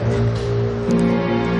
うん